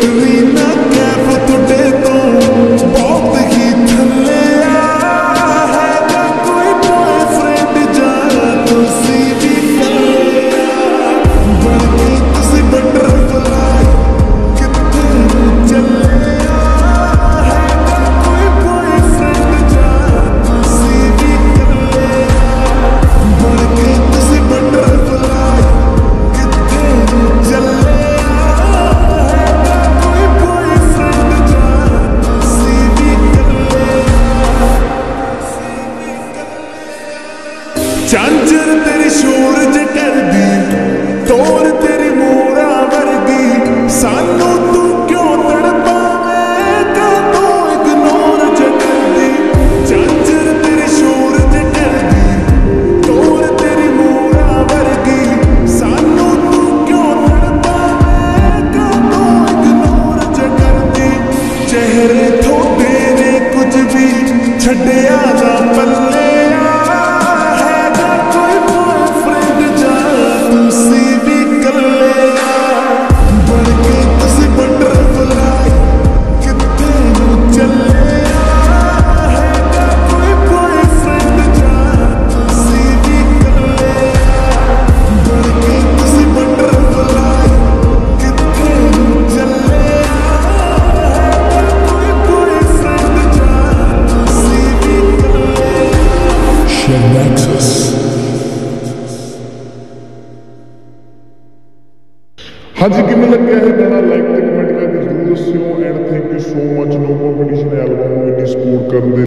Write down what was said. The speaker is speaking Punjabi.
do you ਚਾਂਜਰ ਤੇਰੀ ਸੂਰਜ ਕਰਦੀ ਤੋਰ ਤੇਰੀ ਮੋਰਾ ਵਰਗੀ ਸਾਨੂੰ ਤੂੰ ਕਿਉਂ ਤੜਪਾਵੇਂ ਕਾਤੋਂ ਇਗਨੋਰ ਜਗਦੀ ਚਾਂਜਰ ਤੇਰੀ ਸੂਰਜ ਕਰਦੀ ਤੋਰ ਤੇਰੀ ਮੋਰਾ ਵਰਗੀ ਸਾਨੂੰ ਤੂੰ ਕਿਉਂ ਤੜਪਾਵੇਂ ਕਾਤੋਂ ਇਗਨੋਰ ਜਗਦੀ ਚਿਹਰੇ ਥੋੜੇ ਨੇ ਕੁਝ ਵੀ ਛੱਡਿਆ ਹਾਂਜੀ, ਕਿਵੇਂ ਲੱਗਿਆ ਇਹ ਗਾਣਾ? ਲਾਈਕ ਤੇ ਕਮੈਂਟ ਕਰਕੇ ਜ਼ਰੂਰ ਦੱਸਿਓ। And thank you so much no competition album ਨੂੰ ਇੰਨੀ ਸਪੋਰਟ ਕਰਨ ਦੇ